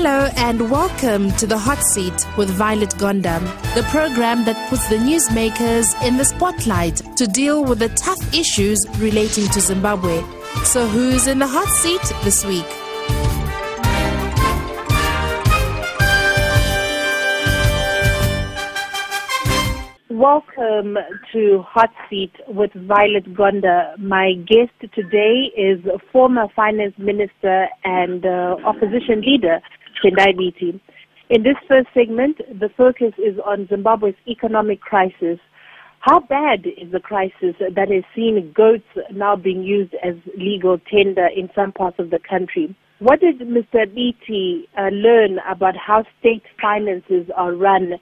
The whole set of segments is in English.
Hello and welcome to the Hot Seat with Violet Gonda, the program that puts the newsmakers in the spotlight to deal with the tough issues relating to Zimbabwe. So, who's in the hot seat this week? Welcome to Hot Seat with Violet Gonda. My guest today is former finance minister and uh, opposition leader Tendai Biti. In this first segment, the focus is on Zimbabwe's economic crisis. How bad is the crisis that has seen goats now being used as legal tender in some parts of the country? What did Mr. Biti uh, learn about how state finances are run?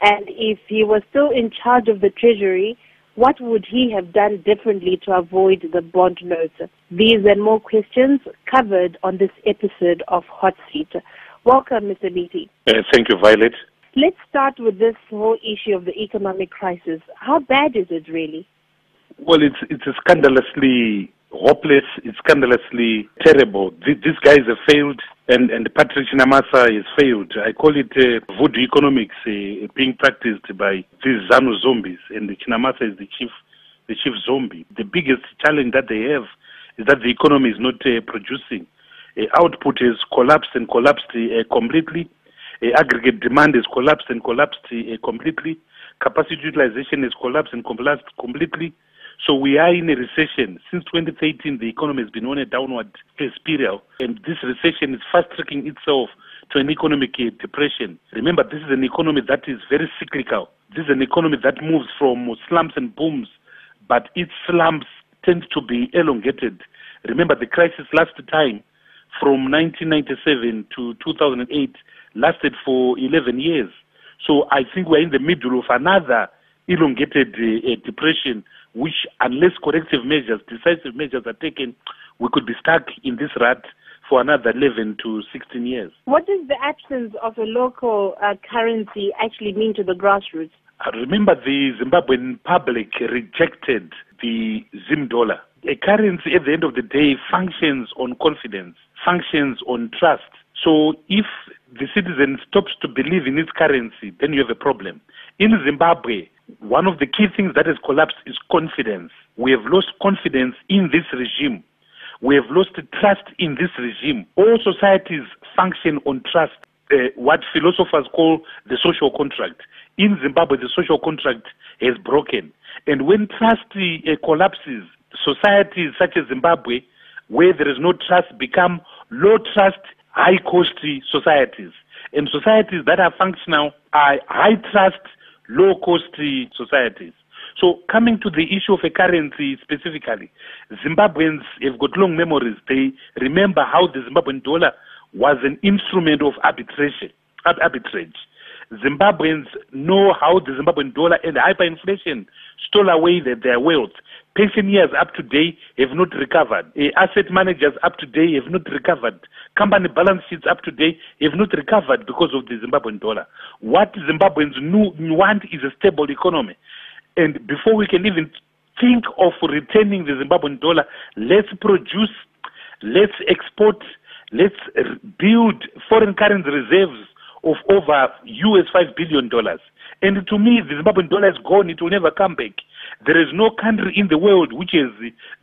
And if he was still in charge of the Treasury, what would he have done differently to avoid the bond notes? These and more questions covered on this episode of Hot Seat. Welcome, Mr. Biti. Uh, thank you, Violet. Let's start with this whole issue of the economic crisis. How bad is it really? Well, it's it's scandalously hopeless. It's scandalously terrible. These guys have failed, and and Patrick Chinamasa has failed. I call it uh, voodoo economics uh, being practiced by these ZANU zombies, and the Chinamasa is the chief the chief zombie. The biggest challenge that they have is that the economy is not uh, producing output has collapsed and collapsed uh, completely. Uh, aggregate demand has collapsed and collapsed completely. Capacity utilization has collapsed and collapsed completely. So we are in a recession. Since 2013, the economy has been on a downward spiral, and this recession is fast tracking itself to an economic depression. Remember, this is an economy that is very cyclical. This is an economy that moves from slumps and booms, but its slumps tend to be elongated. Remember, the crisis last time from 1997 to 2008 lasted for 11 years. So I think we're in the middle of another elongated uh, depression, which, unless corrective measures, decisive measures are taken, we could be stuck in this rut for another 11 to 16 years. What does the absence of a local uh, currency actually mean to the grassroots? I remember the Zimbabwean public rejected the Zim dollar. A currency at the end of the day functions on confidence functions on trust. So if the citizen stops to believe in its currency, then you have a problem. In Zimbabwe, one of the key things that has collapsed is confidence. We have lost confidence in this regime. We have lost trust in this regime. All societies function on trust, uh, what philosophers call the social contract. In Zimbabwe, the social contract has broken. And when trust uh, collapses, societies such as Zimbabwe where there is no trust become low trust, high cost societies. And societies that are functional are high trust, low cost societies. So coming to the issue of a currency specifically, Zimbabweans have got long memories. They remember how the Zimbabwean dollar was an instrument of arbitration, arbitrage. Zimbabweans know how the Zimbabwean dollar and hyperinflation stole away their, their wealth. Pensioners up to date have not recovered. Uh, asset managers up to date have not recovered. Company balance sheets up to date have not recovered because of the Zimbabwean dollar. What Zimbabweans want is a stable economy. And before we can even think of returning the Zimbabwean dollar, let's produce, let's export, let's build foreign currency reserves of over US $5 billion. And to me, the Zimbabwean dollar is gone. It will never come back. There is no country in the world which is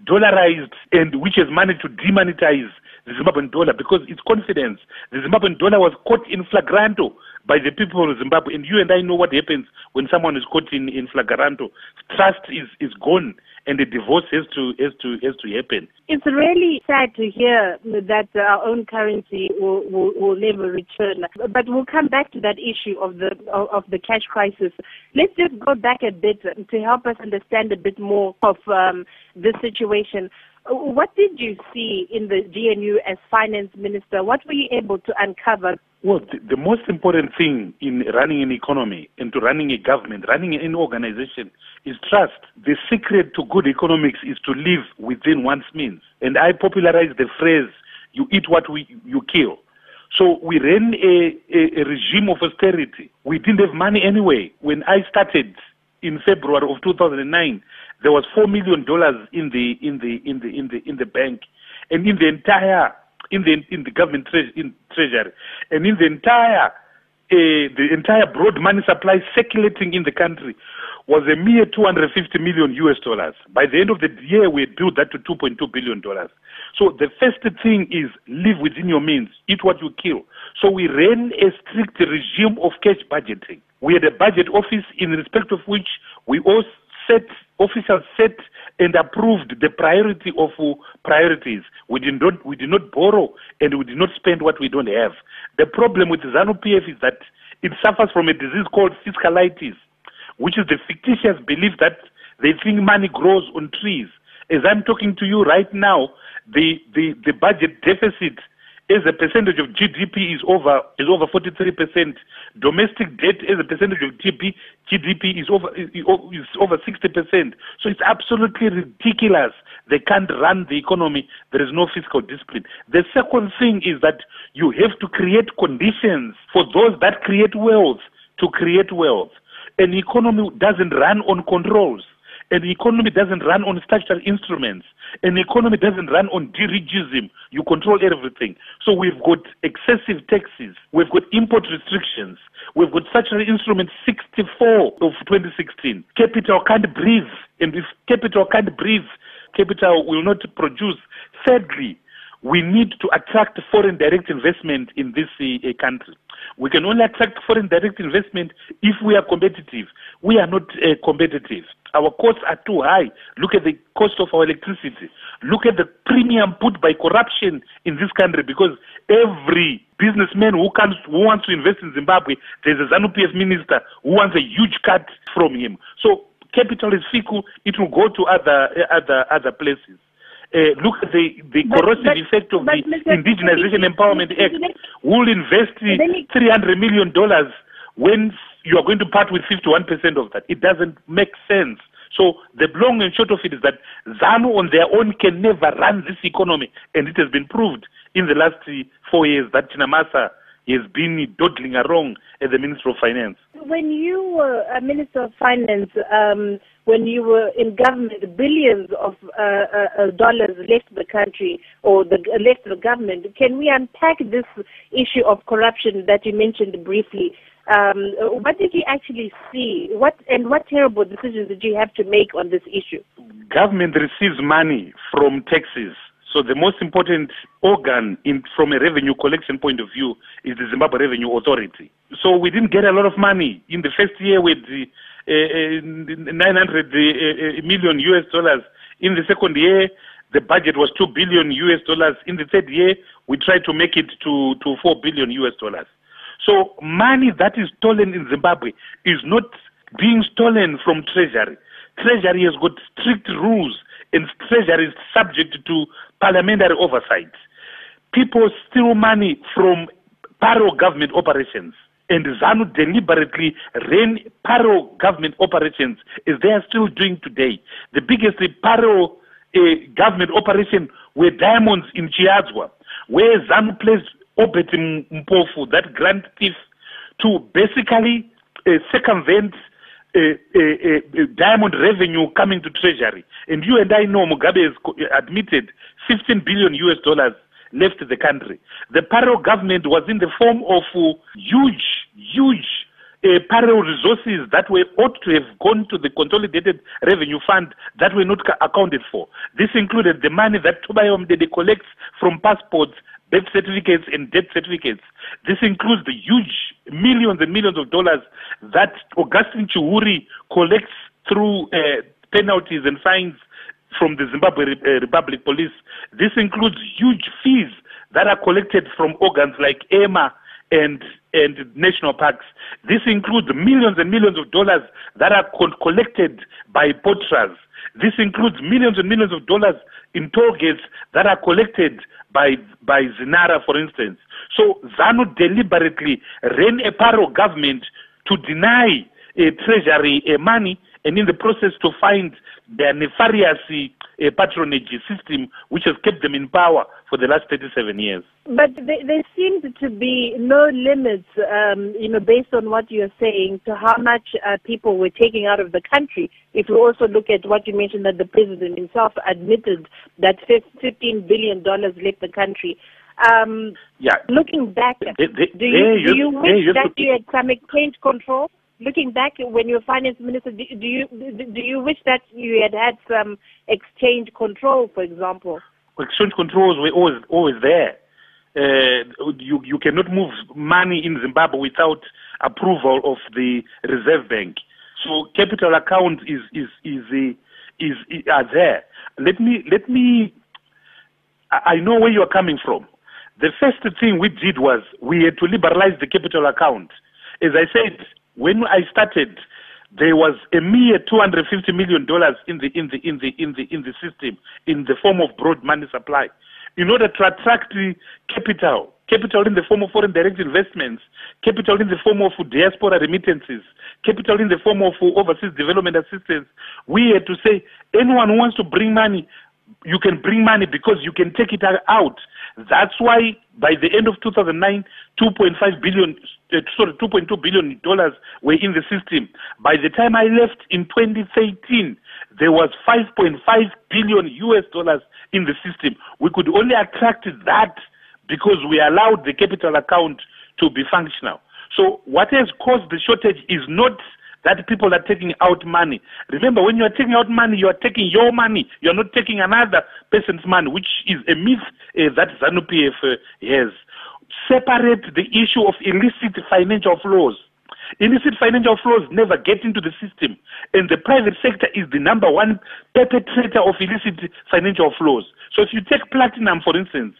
dollarized and which has managed to demonetize the Zimbabwean dollar because it's confidence. The Zimbabwean dollar was caught in flagranto by the people of Zimbabwe. And you and I know what happens when someone is caught in, in flagranto. Trust is, is gone and the divorce has to has to has to happen. It's really sad to hear that our own currency will, will, will never return. But we'll come back to that issue of the of the cash crisis. Let's just go back a bit to help us understand a bit more of um, this situation. What did you see in the GNU as finance minister? What were you able to uncover? Well, the, most important thing in running an economy and to running a government, running an organization is trust. The secret to good economics is to live within one's means. And I popularized the phrase, you eat what we, you kill. So we ran a, a, a regime of austerity. We didn't have money anyway. When I started in February of 2009, there was four million dollars in the in the in the in the in the bank, and in the entire in the in the government tre- in treasury, and in the entire uh, the entire broad money supply circulating in the country was a mere 250 million US dollars. By the end of the year, we built that to 2.2 billion dollars. So the first thing is live within your means, eat what you kill. So we ran a strict regime of cash budgeting. We had a budget office in respect of which we all set officials set and approved the priority of uh, priorities. We did not we did not borrow and we did not spend what we don't have. The problem with ZANU PF is that it suffers from a disease called fiscalitis which is the fictitious belief that they think money grows on trees. As I'm talking to you right now, the, the, the budget deficit as a percentage of GDP is over is over 43 percent. Domestic debt as a percentage of GDP GDP is over is over 60 percent. So it's absolutely ridiculous. They can't run the economy. There is no fiscal discipline. The second thing is that you have to create conditions for those that create wealth to create wealth. An economy doesn't run on controls. An economy doesn't run on structural instruments. An economy doesn't run on dirigism. You control everything. So we've got excessive taxes. We've got import restrictions. We've got structural instrument 64 of 2016. Capital can't breathe. And if capital can't breathe, capital will not produce. Thirdly, we need to attract foreign direct investment in this uh, country. We can only attract foreign direct investment if we are competitive. We are not uh, competitive. Our costs are too high. Look at the cost of our electricity. Look at the premium put by corruption in this country because every businessman who comes who wants to invest in Zimbabwe, there's a ZANU PF minister who wants a huge cut from him. So capital is fickle, it will go to other uh, other other places. Uh, look at the, the but, corrosive but, effect of the Mr. Indigenization Empowerment Act. Will invest $300 million when you are going to part with 51% of that. It doesn't make sense. So the long and short of it is that ZANU on their own can never run this economy. And it has been proved in the last four years that Chinamasa has been dawdling around as the Minister of Finance. When you were a Minister of Finance, um, when you were in government, billions of uh, uh, uh, dollars left the country or the, left the government. Can we unpack this issue of corruption that you mentioned briefly? Um, what did you actually see? What and what terrible decisions did you have to make on this issue? Government receives money from taxes. So the most important organ in, from a revenue collection point of view is the Zimbabwe Revenue Authority. So we didn't get a lot of money in the first year with the uh, uh, 900 million US dollars. In the second year, the budget was 2 billion US dollars. In the third year, we tried to make it to, to 4 billion US dollars. So money that is stolen in Zimbabwe is not being stolen from Treasury. Treasury has got strict rules and Treasury is subject to parliamentary oversight. People steal money from paro government operations and ZANU deliberately ran paro government operations as they are still doing today. The biggest paro uh, government operation were diamonds in Chiadzwa, where ZANU placed Obert Mpofu, that grand thief, to basically uh, circumvent diamond revenue coming to treasury. And you and I know Mugabe has admitted 15 billion US dollars left the country. The Paro government was in the form of uh, huge, huge uh, Paro resources that were ought to have gone to the consolidated revenue fund that were not ca- accounted for. This included the money that Tobaiwa Mudede collects from passports, birth certificates, and death certificates. This includes the huge millions and millions of dollars that Augustine Chihuri collects through uh, penalties and fines from the Zimbabwe uh, Republic Police. This includes huge fees that are collected from organs like EMA and and national parks. This includes millions and millions of dollars that are co- collected by poachers. This includes millions and millions of dollars in toll gates that are collected by by Zinara, for instance. So ZANU deliberately ran a paro government to deny a treasury a money and in the process to find their nefarious uh, patronage system which has kept them in power for the last 37 years. But there, there seems to be no limits, um, you know, based on what you're saying, to how much uh, people were taking out of the country. If you also look at what you mentioned that the president himself admitted that $15 billion left the country. Um, yeah. Looking back, do you, do you wish that you had some exchange control? Looking back, when you were finance minister, do, do you do you wish that you had had some exchange control, for example? Exchange controls were always always there. Uh, you you cannot move money in Zimbabwe without approval of the Reserve Bank. So capital accounts is is is is, is, is are there. Let me let me. I know where you are coming from. The first thing we did was we had to liberalize the capital account. As I said, when I started, there was a mere 250 million dollars in the in the in the in the in the system in the form of broad money supply. In order to attract the capital, capital in the form of foreign direct investments, capital in the form of diaspora remittances, capital in the form of overseas development assistance, we had to say anyone who wants to bring money, you can bring money because you can take it out that's why by the end of 2009, 2.5 billion, uh, sorry, 2.2 billion dollars were in the system. By the time I left in 2013, there was 5.5 billion US dollars in the system. We could only attract that because we allowed the capital account to be functional. So what has caused the shortage is not that people are taking out money. Remember, when you are taking out money, you are taking your money. You are not taking another person's money, which is a myth uh, that ZANU PF uh, has. Separate the issue of illicit financial flows. Illicit financial flows never get into the system, and the private sector is the number one perpetrator of illicit financial flows. So, if you take platinum, for instance,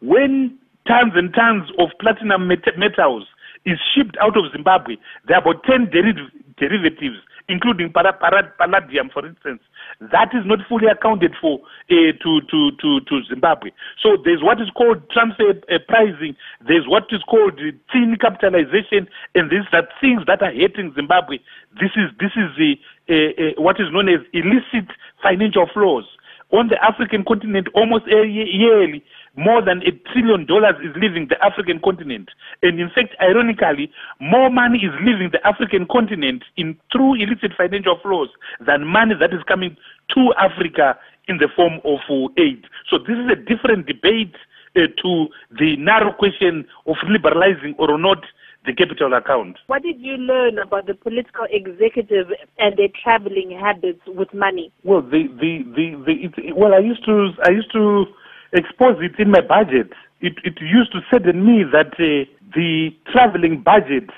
when tons and tons of platinum metals is shipped out of Zimbabwe, there are about 10 deriv- derivatives, including para, para, palladium, for instance, that is not fully accounted for uh, to, to, to, to Zimbabwe. So there's what is called transfer uh, pricing, there's what is called thin capitalization, and these are things that are hitting Zimbabwe. This is, this is the, uh, what is known as illicit financial flows. On the African continent, almost yearly, more than a trillion dollars is leaving the African continent. And in fact, ironically, more money is leaving the African continent in through illicit financial flows than money that is coming to Africa in the form of uh, aid. So this is a different debate uh, to the narrow question of liberalizing or not the capital account. What did you learn about the political executive and their traveling habits with money? Well, the the the, the it, well, I used to I used to expose it in my budget. It, it used to sadden me that uh, the traveling budget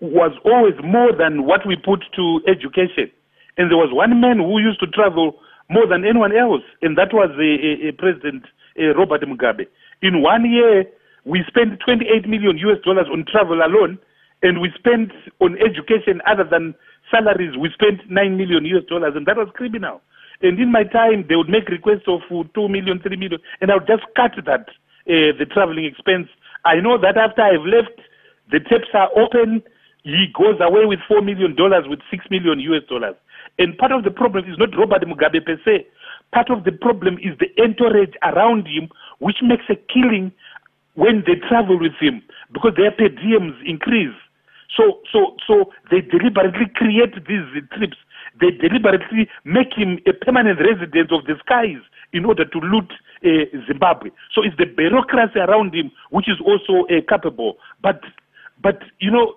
was always more than what we put to education. And there was one man who used to travel more than anyone else, and that was uh, uh, President Robert Mugabe. In one year, we spent 28 million US dollars on travel alone, and we spent on education other than salaries, we spent 9 million US dollars, and that was criminal. And in my time, they would make requests of uh, 2 million, 3 million, and I would just cut that, uh, the traveling expense. I know that after I've left, the taps are open. He goes away with $4 million, with 6 million US dollars. And part of the problem is not Robert Mugabe per se. Part of the problem is the entourage around him, which makes a killing when they travel with him because their per diems increase. So, so, so they deliberately create these trips they deliberately make him a permanent resident of the skies in order to loot uh, Zimbabwe. So it's the bureaucracy around him which is also uh, capable. But, but you know,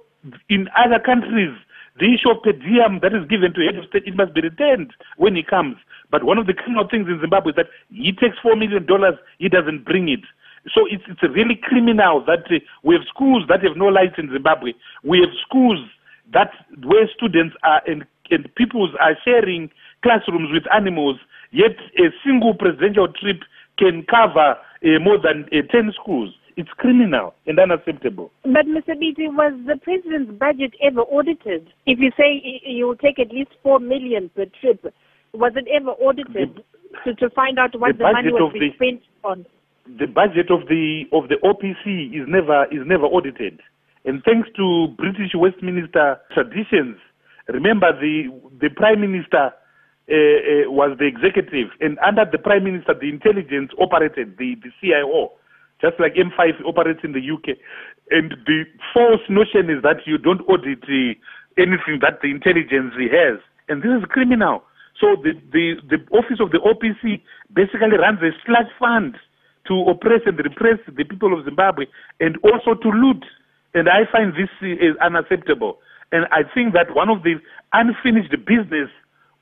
in other countries, the issue of per diem that is given to head of state, it must be returned when he comes. But one of the criminal things in Zimbabwe is that he takes $4 million, he doesn't bring it. So it's, it's really criminal that uh, we have schools that have no lights in Zimbabwe. We have schools that where students are and and peoples are sharing classrooms with animals, yet a single presidential trip can cover uh, more than uh, 10 schools. It's criminal and unacceptable. But, Mr. Biti, was the president's budget ever audited? If you say you will take at least 4 million per trip, was it ever audited the, to, to find out what the, the money was being spent on? The budget of the of the OPC is never is never audited. And thanks to British Westminster traditions, Remember, the, the Prime Minister uh, uh, was the executive, and under the Prime Minister, the intelligence operated, the, the CIO, just like M5 operates in the UK. And the false notion is that you don't audit uh, anything that the intelligence has. And this is criminal. So the, the, the office of the OPC basically runs a slush fund to oppress and repress the people of Zimbabwe and also to loot. And I find this is unacceptable. And I think that one of the unfinished business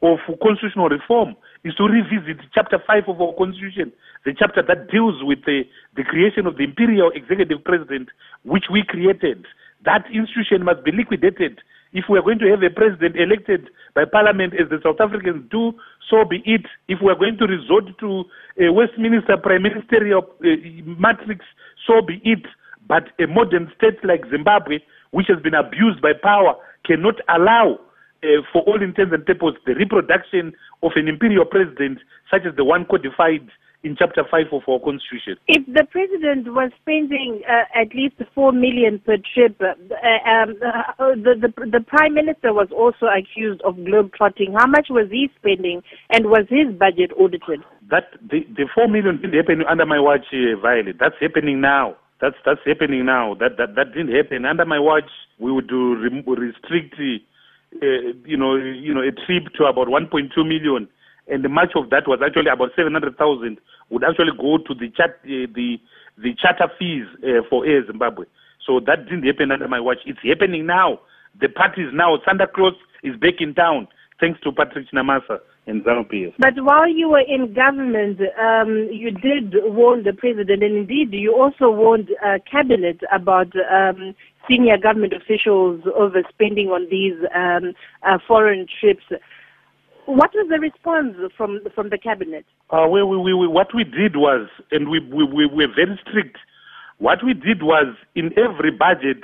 of constitutional reform is to revisit chapter 5 of our constitution, the chapter that deals with the, the creation of the imperial executive president, which we created. That institution must be liquidated. If we are going to have a president elected by parliament as the South Africans do, so be it. If we are going to resort to a Westminster prime ministerial uh, matrix, so be it. But a modern state like Zimbabwe, which has been abused by power, cannot allow, uh, for all intents and purposes, the reproduction of an imperial president such as the one codified in Chapter 5 of our Constitution. If the President was spending uh, at least 4 million per trip, uh, um, uh, the, the, the Prime Minister was also accused of globe-trotting. How much was he spending and was his budget audited? That The, the 4 million didn't happen under my watch, uh, Violet. That's happening now. That's that's happening now. That that that didn't happen under my watch. We would do restrict, uh, you know, you know, a trip to about 1.2 million and much of that was actually about 700,000 would actually go to the chat, uh, the the charter fees uh, for Air Zimbabwe. So that didn't happen under my watch. It's happening now. The party is now Santa Claus is back in town thanks to Patrick Chinamasa and ZANU-PF. But while you were in government, um, you did warn the president, and indeed you also warned uh, cabinet about um, senior government officials overspending on these um, uh, foreign trips. What was the response from from the cabinet? Uh, we, we, we, what we did was, and we, we, we were very strict. What we did was, in every budget,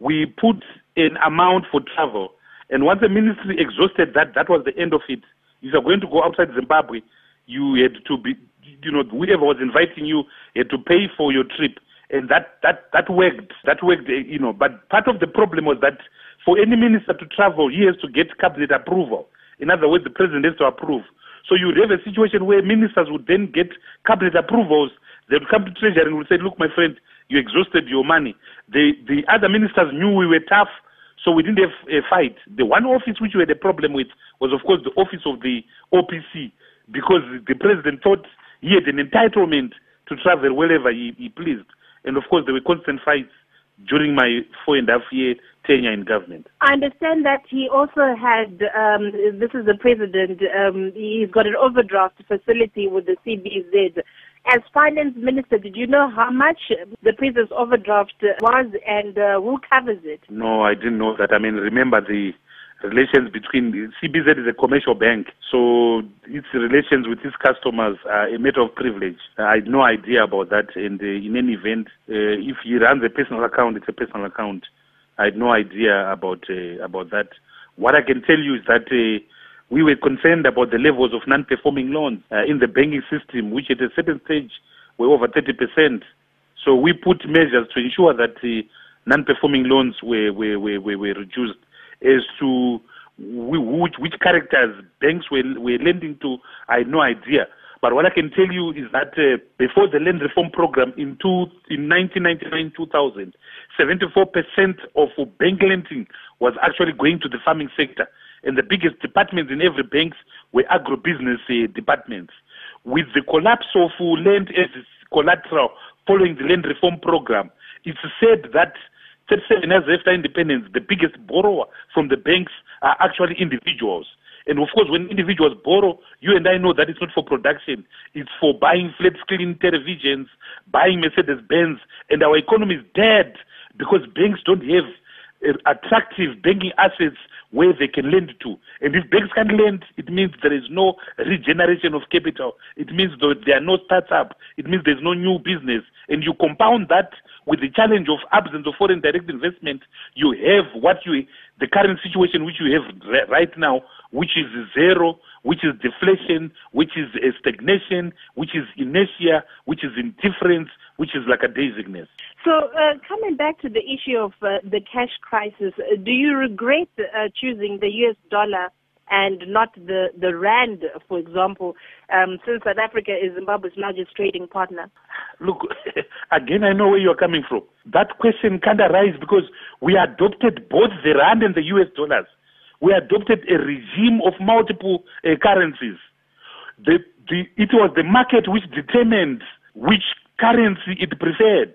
we put an amount for travel. And once the ministry exhausted that, that was the end of it. If you're going to go outside Zimbabwe, you had to be, you know, whoever was inviting you had to pay for your trip. And that, that, that worked. That worked, eh, you know. But part of the problem was that for any minister to travel, he has to get cabinet approval. In other words, the president has to approve. So you have a situation where ministers would then get cabinet approvals. They would come to treasury and would say, look, my friend, you exhausted your money. The, the other ministers knew we were tough, so we didn't have a fight. The one office which we had a problem with was, of course, the office of the OPC, because the president thought he had an entitlement to travel wherever he, he pleased. And of course, there were constant fights during my four and a half year tenure in government. I understand that he also had, um, this is the president, um, he's got an overdraft facility with the CBZ. As finance minister, did you know how much the president's overdraft was and uh, who covers it? No, I didn't know that. I mean, remember the relations between CBZ is a commercial bank, so its relations with its customers are a matter of privilege. I had no idea about that, and uh, in any event, uh, if he runs a personal account, it's a personal account. I had no idea about uh, about that. What I can tell you is that uh, we were concerned about the levels of non-performing loans uh, in the banking system, which at a certain stage were over 30%. So we put measures to ensure that uh, non-performing loans were, were, were, were, reduced as to which, which characters banks were, were lending to, I had no idea. But what I can tell you is that uh, before the land reform program in, two, in 1999-2000, 74% of bank lending was actually going to the farming sector. And the biggest departments in every bank were agribusiness uh, departments. With the collapse of land as collateral following the land reform program, it's said that 37 years after independence, the biggest borrower from the banks are actually individuals. And of course, when individuals borrow, you and I know that it's not for production. It's for buying flat screen televisions, buying Mercedes Benz, and our economy is dead because banks don't have uh, attractive banking assets where they can lend to. And if banks can't lend, it means there is no regeneration of capital. It means that there are no startup. It means there's no new business. And you compound that with the challenge of absence of foreign direct investment, you have what you, the current situation which you have right now, which is zero, which is deflation, which is stagnation, which is inertia, which is indifference, which is like a dizziness. So, uh, coming back to the issue of uh, the cash crisis, uh, do you regret uh, choosing the US dollar and not the, the rand, for example, um, since South Africa is Zimbabwe's largest trading partner? Look, again, I know where you're coming from. That question can't arise because we adopted both the rand and the US dollars. We adopted a regime of multiple uh, currencies. The, the, it was the market which determined which currency it preferred.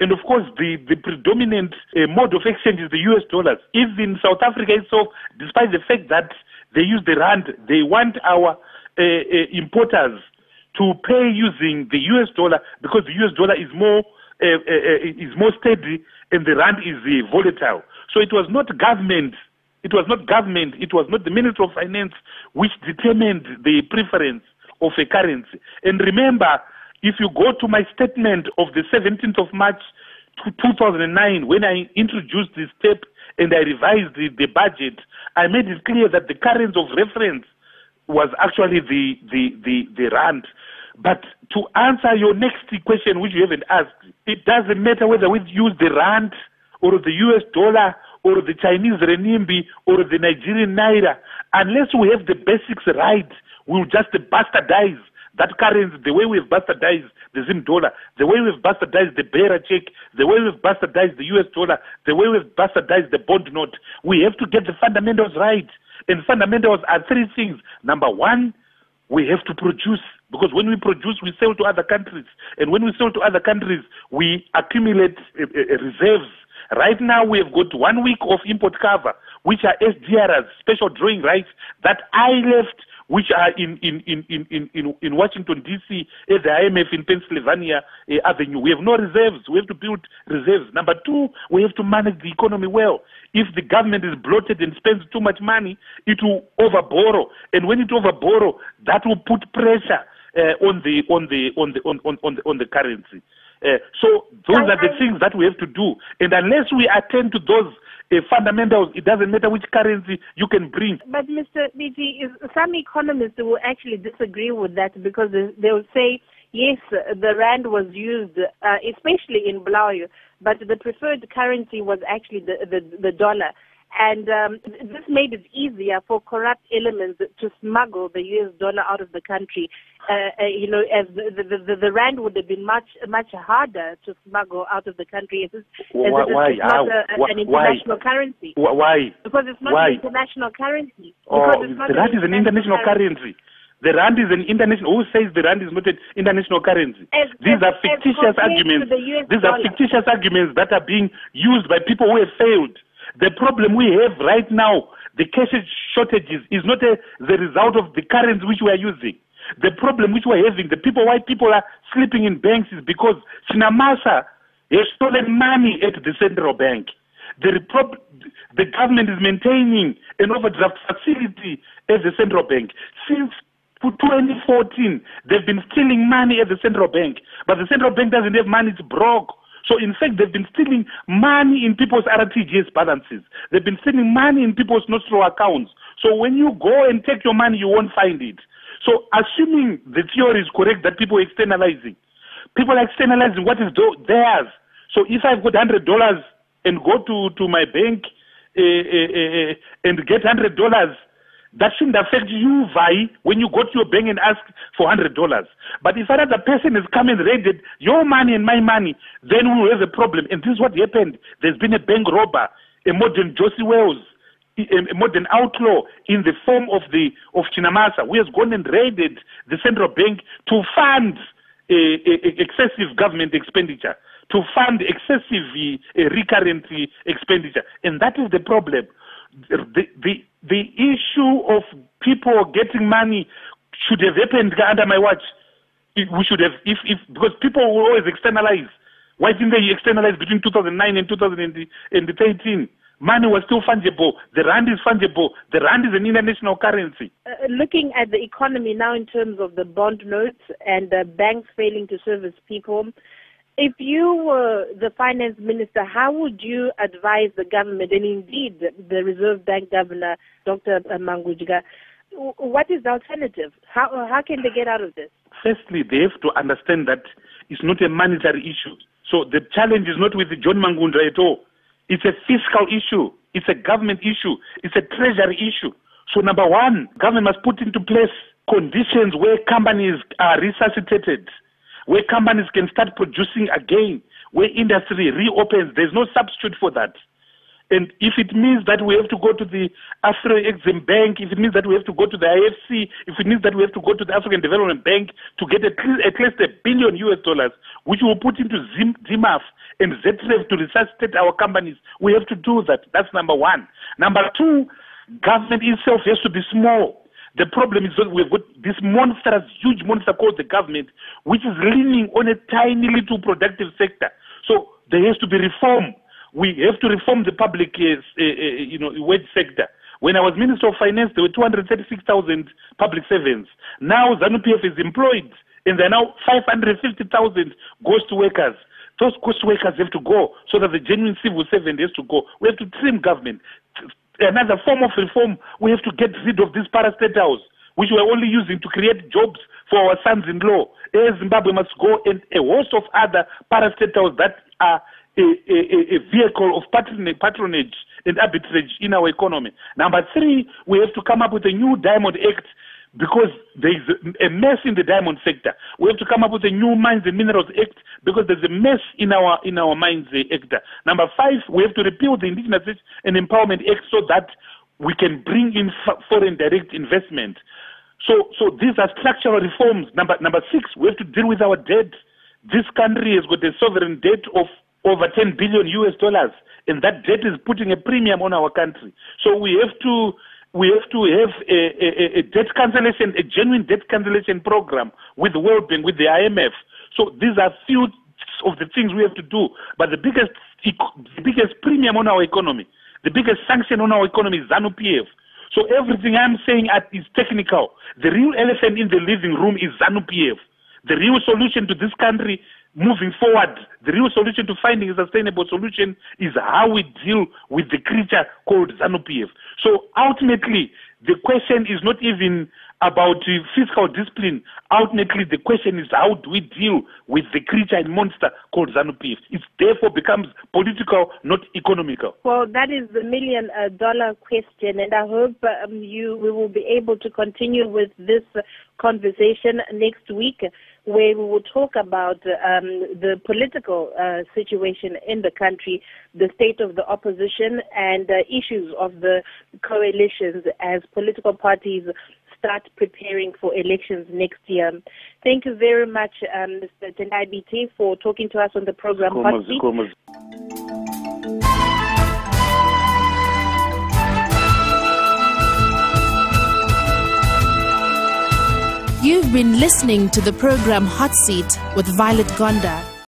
And of course, the, the predominant uh, mode of exchange is the US dollars. Even South Africa itself, despite the fact that they use the rand, they want our uh, uh, importers to pay using the US dollar because the US dollar is more uh, uh, uh, is more steady and the rand is volatile. So it was not government. It was not government. It was not the Minister of Finance which determined the preference of a currency. And remember, if you go to my statement of the 17th of March 2009, when I introduced this step and I revised the, the budget, I made it clear that the currency of reference was actually the, the, the, the rand. But to answer your next question, which you haven't asked, it doesn't matter whether we use the rand or the US dollar or the Chinese renminbi or the Nigerian naira, unless we have the basics right, we'll just bastardize that currency, the way we've bastardized the Zim dollar, the way we've bastardized the Bearer check, the way we've bastardized the US dollar, the way we've bastardized the bond note, we have to get the fundamentals right. And fundamentals are three things. Number one, we have to produce because when we produce, we sell to other countries, and when we sell to other countries, we accumulate uh, uh, reserves. Right now, we have got one week of import cover, which are SDRs, special drawing rights, that I left which are in, in, in, in, in, in Washington, D.C., at the IMF in Pennsylvania uh, Avenue. We have no reserves. We have to build reserves. Number two, we have to manage the economy well. If the government is bloated and spends too much money, it will overborrow. And when it overborrow, that will put pressure uh, on the on the on the on, on, on the on the currency. Uh, so those are the things that we have to do. And unless we attend to those uh, fundamentals. It doesn't matter which currency you can bring. But Mr. Biti, some economists will actually disagree with that because they will say, yes, the rand was used, uh, especially in Bulawayo, but the preferred currency was actually the, the, the dollar. And um, this made it easier for corrupt elements to smuggle the US dollar out of the country. Uh, uh, you know, as the, the, the, the, rand would have been much much harder to smuggle out of the country as, as why, it why? is not a, an international why? currency. Why? Because it's not why? an international currency. Oh, because the rand is an international currency. currency. The rand is an international. Who says the rand is not an international currency? As, These as, are fictitious arguments. The These dollar. are fictitious arguments that are being used by people who have failed. The problem we have right now, the cash shortages, is not a, the result of the currency which we are using. The problem which we're having, the people, why people are sleeping in banks is because Chinamasa has stolen money at the central bank. The, the government is maintaining an overdraft facility at the central bank. Since 2014, they've been stealing money at the central bank, but the central bank doesn't have money, it's broke. So in fact, they've been stealing money in people's RTGS balances. They've been stealing money in people's nostro accounts. So when you go and take your money, you won't find it. So assuming the theory is correct that people are externalizing, people are externalizing what is theirs. So if I've got hundred dollars and go to to my bank uh, uh, uh, and get hundred dollars that shouldn't affect you, Vi, when you go to your bank and ask for $100. But if another person has come and raided your money and my money, then we have a problem. And this is what happened. There's been a bank robber, a modern Josey Wales, a modern outlaw in the form of the of Chinamasa, who has gone and raided the central bank to fund excessive government expenditure, to fund excessive uh, recurrent expenditure. And that is the problem the, the, the issue of people getting money should have happened under my watch. We should have, if, if, because people will always externalize. Why didn't they externalize between 2009 and 2013? Money was still fungible. The rand is fungible. The rand is an international currency. Uh, looking at the economy now in terms of the bond notes and the banks failing to service people, if you were the finance minister, how would you advise the government and indeed the Reserve Bank Governor, Dr. Mangudya, what is the alternative? How, how can they get out of this? Firstly, they have to understand that it's not a monetary issue. So the challenge is not with John Mangudya at all. It's a fiscal issue. It's a government issue. It's a treasury issue. So number one, government must put into place conditions where companies are resuscitated where companies can start producing again, where industry reopens. There's no substitute for that. And if it means that we have to go to the Afreximbank, if it means that we have to go to the IFC, if it means that we have to go to the African Development Bank to get at least, at least a billion US dollars, which we will put into Zim, ZIMAF and ZREF to resuscitate our companies, we have to do that. That's number one. Number two, government itself has to be small. The problem is that we've got this monstrous, huge monster called the government, which is leaning on a tiny little productive sector. So there has to be reform we have to reform the public uh, uh, uh, you know, wage sector. When I was Minister of Finance, there were 236,000 public servants. Now ZANU-PF is employed, and there are now 550,000 ghost workers. Those ghost workers have to go so that the genuine civil servant has to go. We have to trim government. Another form of reform, we have to get rid of these parastatals, which we're only using to create jobs for our sons-in-law. Eh, Zimbabwe must go and a host of other parastatals that are a, a, a vehicle of patronage and arbitrage in our economy. Number three, we have to come up with a new Diamond Act because there is a mess in the diamond sector. We have to come up with a new Mines and Minerals Act because there's a mess in our in our mines sector. Number five, we have to repeal the Indigenous and Empowerment Act so that we can bring in foreign direct investment. So, so these are structural reforms. Number number six, we have to deal with our debt. This country has got a sovereign debt of over 10 billion US dollars, and that debt is putting a premium on our country. So we have to we have to have a, a, a debt cancellation, a genuine debt cancellation program with the World Bank, with the IMF. So these are few of the things we have to do. But the biggest the biggest premium on our economy, the biggest sanction on our economy is ZANU PF. So everything I'm saying at is technical. The real elephant in the living room is ZANU PF. The real solution to this country moving forward, the real solution to finding a sustainable solution is how we deal with the creature called ZANU-PF. So ultimately, the question is not even about fiscal discipline. Ultimately, the question is how do we deal with the creature and monster called ZANU-PF? It therefore becomes political, not economical. Well, that is the million uh, dollar question, and I hope um, you we will be able to continue with this conversation next week where we will talk about um, the political uh, situation in the country, the state of the opposition, and uh, issues of the coalitions as political parties start preparing for elections next year. Thank you very much, um, Mr. Tendai Biti, for talking to us on the program. You've been listening to the program Hot Seat with Violet Gonda.